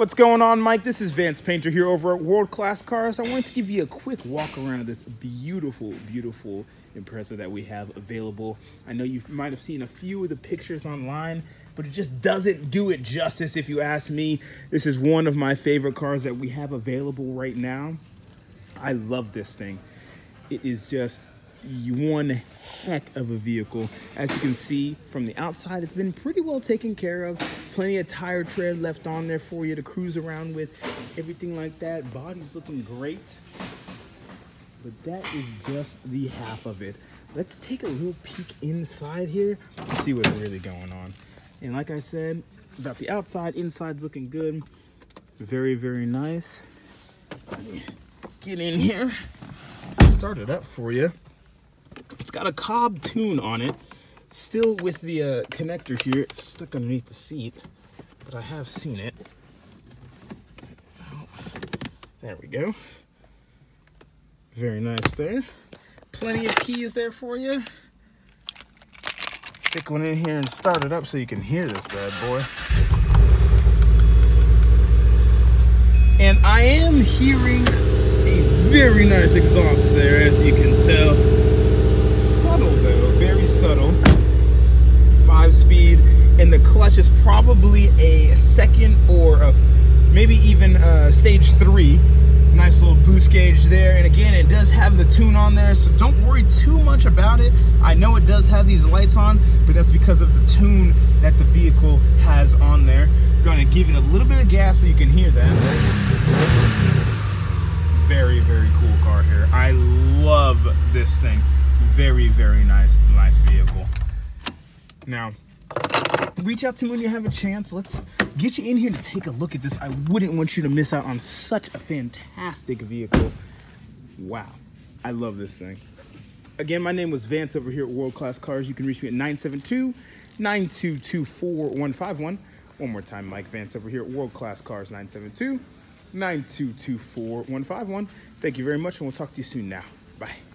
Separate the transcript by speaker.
Speaker 1: What's going on, Mike? This is Vance Painter here over at World Class Cars. I wanted to give you a quick walk around of this beautiful, beautiful Impreza that we have available. I know you might have seen a few of the pictures online, but it just doesn't do it justice if you ask me. This is one of my favorite cars that we have available right now. I love this thing. It is just one heck of a vehicle. As you can see from the outside, it's been pretty well taken care of. Plenty of tire tread left on there for you to cruise around with, everything like that. Body's looking great. But that is just the half of it. Let's take a little peek inside here see what's really going on. And like I said, about the outside, inside's looking good. Very, very nice. Get in here, start it up for you. It's got a Cobb tune on it, still with the uh, connector here. It's stuck underneath the seat, but I have seen it. There we go. Very nice there. Plenty of keys there for you. Stick one in here and start it up so you can hear this bad boy. And I am hearing a very nice exhaust there, as you can tell is probably a second or a, maybe even a stage three. Nice little boost gauge there. And again, it does have the tune on there, so don't worry too much about it. I know it does have these lights on, but that's because of the tune that the vehicle has on there. Gonna give it a little bit of gas so you can hear that. Very, very cool car here. I love this thing very, very nice, nice vehicle. Now, reach out to me when you have a chance. Let's get you in here to take a look at this. I wouldn't want you to miss out on such a fantastic vehicle. Wow, I love this thing. Again, my name was Vance over here at World Class Cars. You can reach me at 972-922-4151. One more time, Mike Vance over here at World Class Cars, 972-922-4151. Thank you very much, and we'll talk to you soon now. Bye.